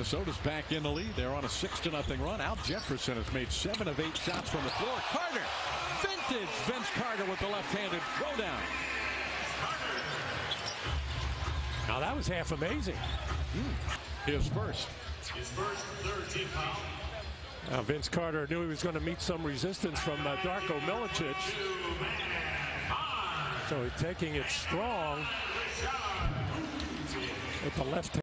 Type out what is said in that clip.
Minnesota's back in the lead. They're on a six to nothing run. Al Jefferson has made seven of eight shots from the floor. Carter, vintage Vince Carter with the left-handed throwdown. Now that was half amazing. His first. His first 13. Now Vince Carter knew he was going to meet some resistance from uh, Darko Milicic. So he's taking it strong with the left hand.